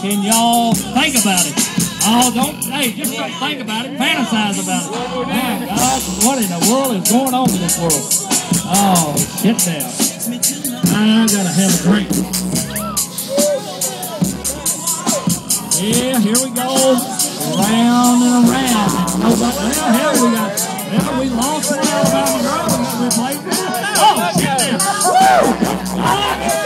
Can y'all think about it? Oh, don't, hey, just don't think about it. Fantasize about it. Man, God, what in the world is going on in this world? Oh, shit down. I gotta have a drink. Yeah, here we go. Round and around. Nobody, well, hell, we got, well, we lost the Alabama girl. We played. Oh, shit down. Woo!